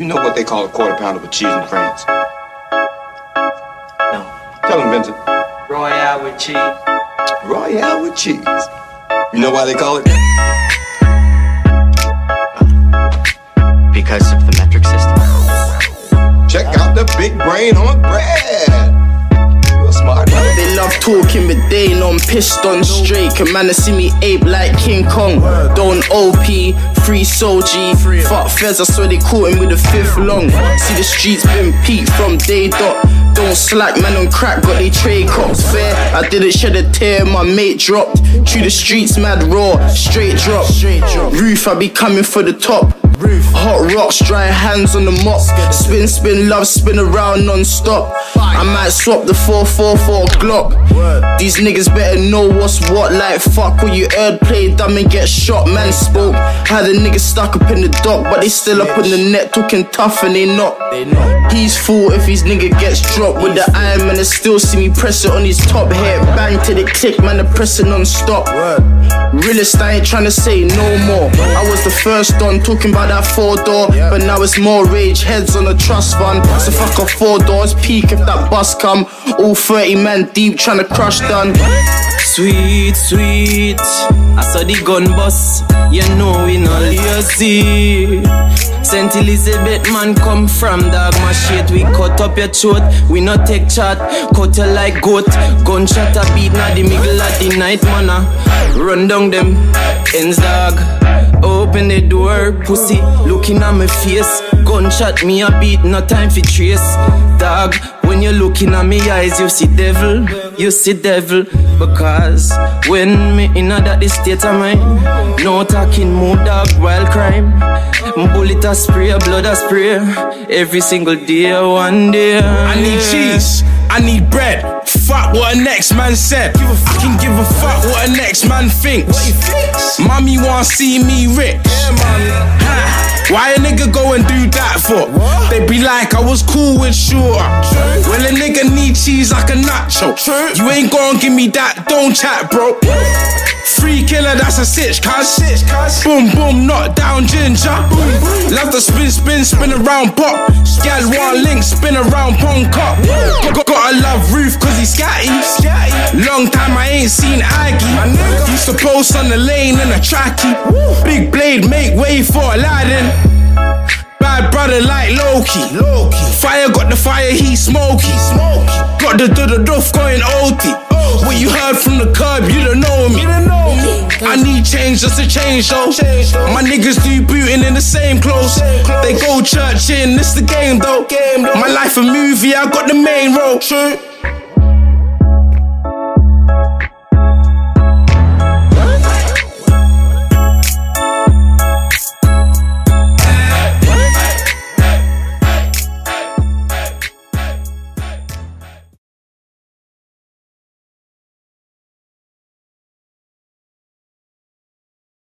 You know what they call a quarter pounder with cheese in France? No. Tell him, Vincent. Royale with cheese. Royale with cheese. You know why they call it? Because of the metric system. Check out the big brain on Brad. You a smart man. They love talking, but they know I'm pissed on straight. Can man see me ape like King Kong? Don't OP, free Soul G. Fuck Fez, I saw they caught him with the fifth long. See the streets been peak from day dot. Don't slack, man on crack, got they trade cops fair. I didn't shed a tear, my mate dropped. Through the streets, mad raw, straight drop. Roof, I be coming for the top. Hot rocks, dry hands on the mop. Spin, spin, love, spin around non-stop. I might swap the 444 Glock. These niggas better know what's what. Like fuck what you heard, play dumb and get shot. Man spoke. Had a nigga stuck up in the dock, but they still up in the net talking tough and they not. He's fool if his nigga gets dropped with the iron man. They still see me press it on his top head. Bang till they click, man. They pressing non-stop. Realist, I ain't tryna say no more. I was the first on talking about that four door, but now it's more rage. Heads on the trust fund, so fuck off four doors. Peak if that bus come. All 30 men deep tryna crush done. Sweet, sweet. I saw the gun bust. You know we not lazy. Saint Elizabeth man come from dog my shit. We cut up your throat. We not take chat. Cut you like goat. Gunshot a beat na the middle of the night manna. Ah. Run down them ends dog. Open the door, pussy looking at my face. Gunshot me a beat, no time for trace. Dog, when you're looking at me eyes, you see devil, you see devil. Because when me in a that state of mind, no talking more dog, wild crime. Bullet a spray, blood a spray. Every single day, one day. I need cheese. I need bread. Fuck what a next man said. I can give a fuck what a next man thinks. Mommy wanna see me rich. Ha. Why a nigga go and do that for? They be like, I was cool with shooter. Well, a nigga need cheese like a nacho. You ain't gon' give me that, don't chat, bro. Free killer, that's a sitch, cuz. Boom, boom, knock down ginger. boom Love the spin, spin, spin around pop. Gal one link, spin around pong cop. Got, gotta love Roof, cause he's scatty. Long time I ain't seen Aggie. Used to post on the lane in a trackie. Big blade, make way for Aladdin. Bad brother like Loki. Loki. Fire got the fire, he smoky. Got the the the duff going OT. What you heard from the curb, you don't know me. I need change just to change though. My niggas do booting in the same clothes. They go church in, this the game though. My life a movie, I got the main role.